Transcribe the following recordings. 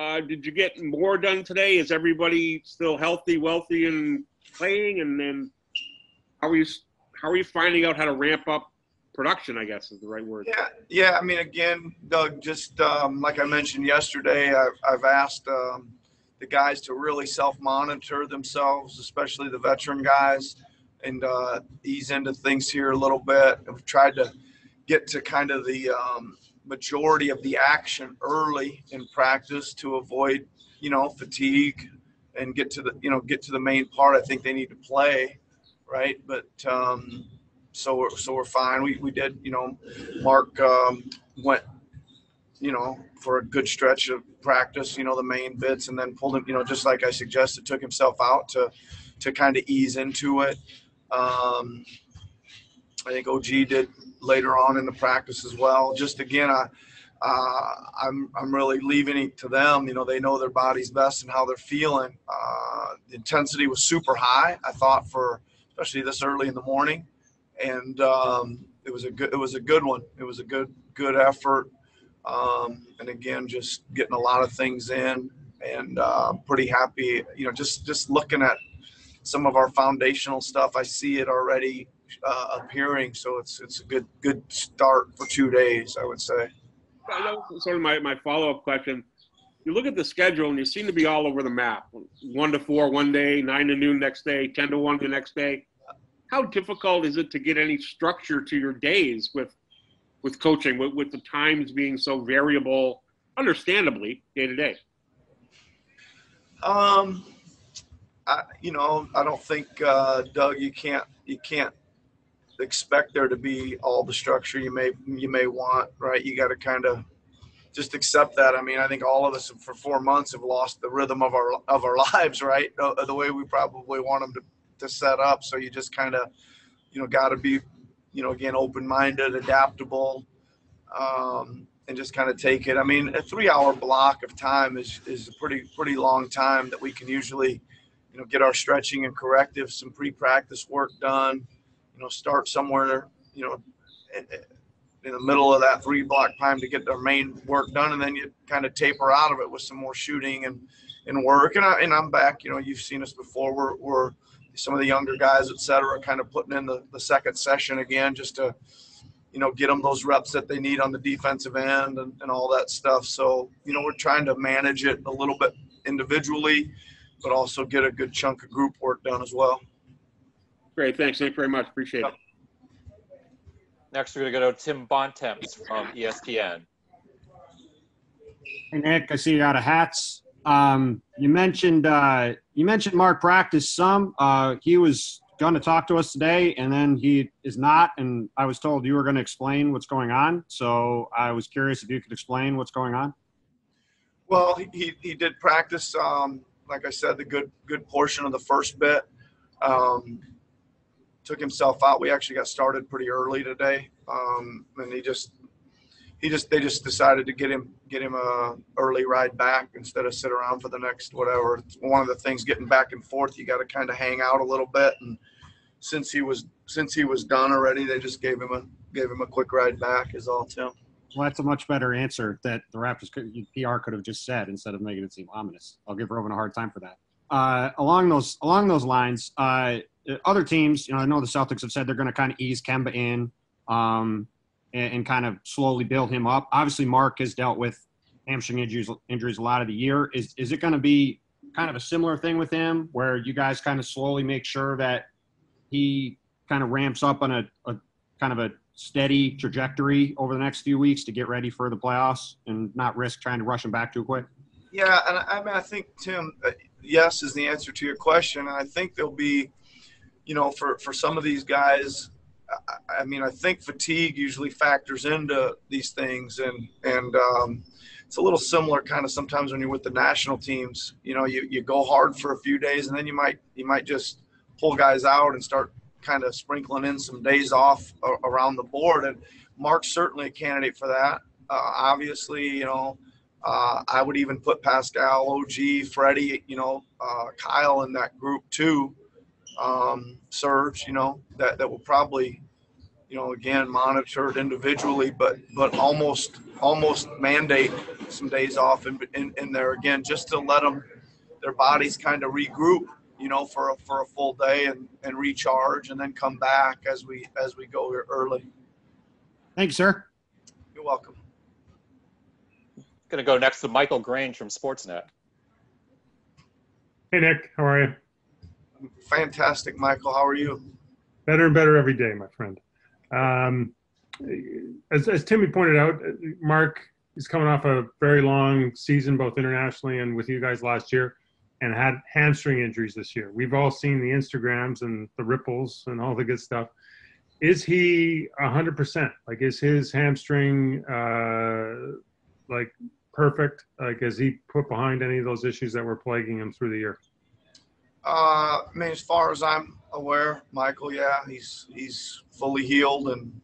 Uh, did you get more done today? Is everybody still healthy, wealthy, and playing? And then how are you how are you finding out how to ramp up production? I guess is the right word. Yeah, yeah. I mean, again, Doug, just um, like I mentioned yesterday, I've, I've asked um, the guys to really self-monitor themselves, especially the veteran guys, and uh, ease into things here a little bit. I've tried to get to kind of the um, majority of the action early in practice to avoid, you know, fatigue and get to the, you know, get to the main part. I think they need to play, right? But um, so we're so we're fine. We we did, you know, Marc um, went, you know, for a good stretch of practice, you know, the main bits, and then pulled him, you know, just like I suggested, took himself out to to kind of ease into it. Um, I think OG did later on in the practice as well. Just again, I, uh, I'm I'm really leaving it to them. You know, they know their bodies best and how they're feeling. Uh, the intensity was super high. I thought for especially this early in the morning, and um, it was a good it was a good one. It was a good good effort. Um, and again, just getting a lot of things in, and uh, pretty happy. You know, just just looking at some of our foundational stuff, I see it already uh, appearing. So it's it's a good good start for two days, I would say. Sort of my, my follow up question. You look at the schedule and you seem to be all over the map. One to four one day, nine to noon next day, ten to one the next day. How difficult is it to get any structure to your days with with coaching, with, with the times being so variable, understandably day to day? Um, I, you know, I don't think uh, Doug, you can't you can't expect there to be all the structure you may you may want, right? You got to kind of just accept that. I mean, I think all of us for four months have lost the rhythm of our of our lives, right? Uh, the way we probably want them to to set up. So you just kind of, you know, got to be, you know, again, open minded, adaptable, um, and just kind of take it. I mean, a three hour block of time is is a pretty pretty long time that we can usually, you know, get our stretching and corrective, some pre practice work done know, start somewhere, you know, in, in the middle of that three block time to get their main work done, and then you kind of taper out of it with some more shooting and and work. And I and I'm back. You know, you've seen us before. We're we're some of the younger guys, et cetera, kind of putting in the, the second session again just to, you know, get them those reps that they need on the defensive end and, and all that stuff. So, you know, we're trying to manage it a little bit individually, but also get a good chunk of group work done as well. Great. Thanks, Nick, very much. Appreciate it. Next, we're going to go to Tim Bontemps from ESPN. Hey, Nick, I see you out of hats. Um, you mentioned uh, you mentioned Marc practice some. Uh, he was going to talk to us today, and then he is not. And I was told you were going to explain what's going on. So I was curious if you could explain what's going on. Well, he, he did practice. Um, like I said, the good good portion of the first bit. Um, took himself out. We actually got started pretty early today, um, and he just he just they just decided to get him get him a early ride back instead of sit around for the next whatever. One of the things getting back and forth, you got to kind of hang out a little bit. And since he was since he was done already, they just gave him a gave him a quick ride back. Is all, Tim. Well, that's a much better answer that the Raptors could, PR could have just said instead of making it seem ominous. I'll give Rovan a hard time for that. Uh, along those along those lines, uh, other teams, you know, I know the Celtics have said they're going to kind of ease Kemba in um, and, and, kind of slowly build him up. Obviously, Marc has dealt with hamstring injuries, injuries a lot of the year. Is is it going to be kind of a similar thing with him, where you guys kind of slowly make sure that he kind of ramps up on a, a kind of a steady trajectory over the next few weeks to get ready for the playoffs and not risk trying to rush him back too quick? Yeah, and I mean, I think Tim, uh, yes is the answer to your question, and I think there'll be you know, for, for some of these guys, I, I mean, I think fatigue usually factors into these things, and and um, it's a little similar kind of sometimes when you're with the national teams. You know, you, you go hard for a few days, and then you might you might just pull guys out and start kind of sprinkling in some days off around the board. And Marc's certainly a candidate for that. Uh, obviously, you know, uh, I would even put Pascal, OG, Freddie, you know, uh, Kyle in that group too um, Serge, you know, that, that will probably, you know, again, monitored individually, but, but almost almost mandate some days off in, in, in there again, just to let them, their bodies kind of regroup, you know, for a, for a full day and, and recharge and then come back as we, as we go here early. Thanks, sir. You're welcome. Going to go next to Michael Grange from Sportsnet. Hey, Nick. How are you? Fantastic, Michael. How are you? Better and better every day, my friend. Um, as, as Timmy pointed out, Marc is coming off a very long season, both internationally and with you guys last year, and had hamstring injuries this year. We've all seen the Instagrams and the ripples and all the good stuff. Is he 100%? Like, is his hamstring uh, like perfect? Like, is he put behind any of those issues that were plaguing him through the year? Uh, I mean, as far as I'm aware, Michael, yeah, he's he's fully healed, and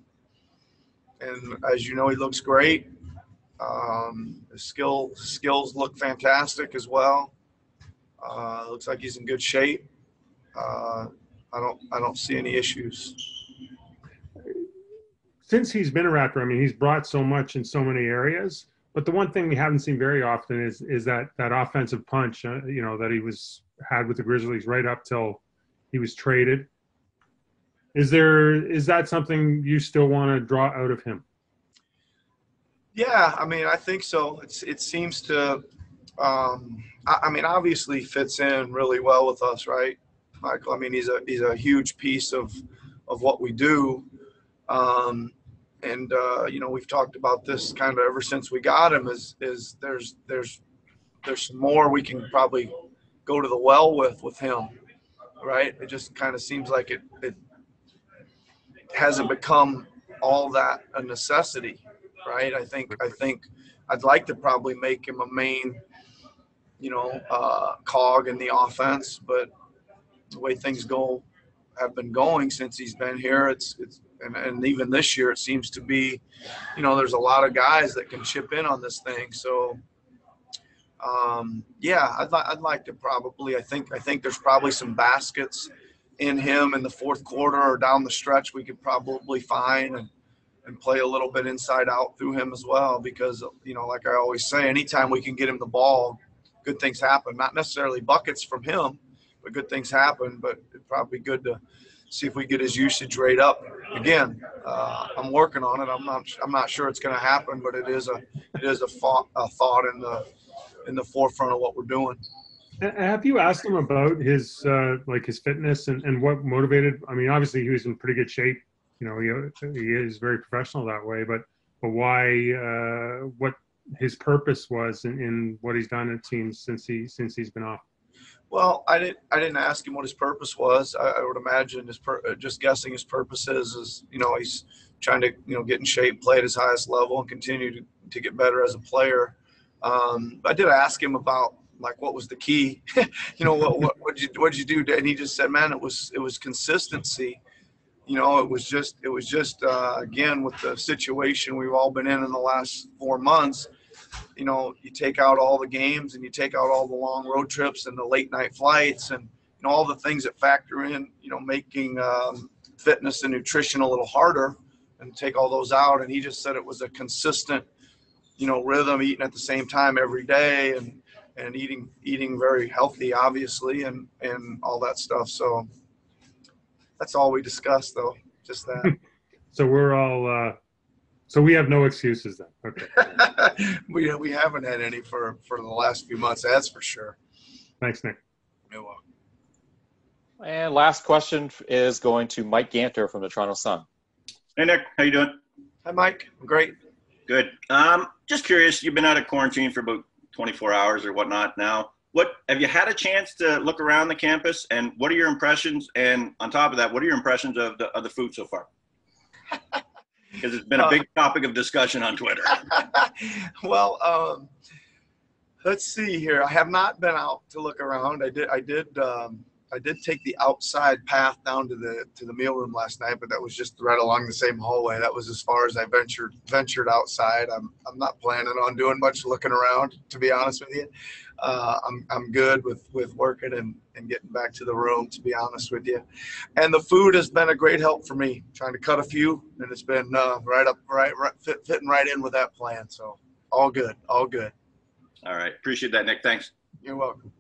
and as you know, he looks great. Um, his skill skills look fantastic as well. Uh, looks like he's in good shape. Uh, I don't I don't see any issues. Since he's been a Raptor, I mean, he's brought so much in so many areas. But the one thing we haven't seen very often is is that that offensive punch, uh, you know, that he was had with the Grizzlies right up till he was traded. Is there is that something you still want to draw out of him? Yeah, I mean, I think so. It's it seems to, um, I, I mean, obviously fits in really well with us, right, Michael? I mean, he's a he's a huge piece of of what we do, um, and uh, you know, we've talked about this kind of ever since we got him. Is is there's there's there's more we can probably go to the well with with him, right? It just kind of seems like it it hasn't become all that a necessity right? I think I think I'd like to probably make him a main, you know, uh, cog in the offense, but the way things go have been going since he's been here, it's it's and, and even this year it seems to be, you know, there's a lot of guys that can chip in on this thing. So um, yeah, I'd, li- I'd like to probably. I think I think there's probably some baskets in him in the fourth quarter or down the stretch we could probably find and and play a little bit inside out through him as well because you know like i always say anytime we can get him the ball good things happen not necessarily buckets from him but good things happen but it'd probably be good to see if we get his usage rate up again uh, i'm working on it i'm not i'm not sure it's going to happen but it is a it is a thought a thought in the in the forefront of what we're doing Have you asked him about his uh, like his fitness and, and what motivated? I mean, obviously he was in pretty good shape. You know, he he is very professional that way. But but why? Uh, what his purpose was in, in what he's done? It seems since he since he's been off. Well, I didn't. I didn't ask him what his purpose was. I, I would imagine his per, just guessing his purpose is, is you know he's trying to you know get in shape, play at his highest level, and continue to, to get better as a player. Um, I did ask him about like what was the key. you know what what what you what did you do? And he just said, man, it was it was consistency. You know, it was just it was just uh, again with the situation we've all been in in the last four months you know, you take out all the games and you take out all the long road trips and the late night flights and you know all the things that factor in, you know, making um, fitness and nutrition a little harder, and take all those out. And he just said it was a consistent, you know, rhythm, eating at the same time every day, and and eating eating very healthy, obviously, and and all that stuff. So that's all we discussed, though. Just that. So we're all. Uh, so we have no excuses then. Okay. we we haven't had any for for the last few months. That's for sure. Thanks, Nick. You're welcome. And last question is going to Mike Ganter from the Toronto Sun. Hey Nick, how you doing? Hi, Mike. I'm great. Good. Um, just curious. You've been out of quarantine for about 24 hours or whatnot now. What have you had a chance to look around the campus, and what are your impressions? And on top of that, what are your impressions of the of the food so far? Because it's been a big topic of discussion on Twitter. well, um, let's see here. I have not been out to look around. I did. I did. Um, I did take the outside path down to the to the mealroom last night, but that was just right along the same hallway. That was as far as I ventured ventured outside. I'm I'm not planning on doing much looking around, to be honest with you. Uh, I'm I'm good with with working and and getting back to the room, to be honest with you. And the food has been a great help for me. Trying to cut a few, and it's been uh, right up right, right fit, fitting right in with that plan. So all good, all good. All right. Appreciate that, Nick. Thanks. You're welcome.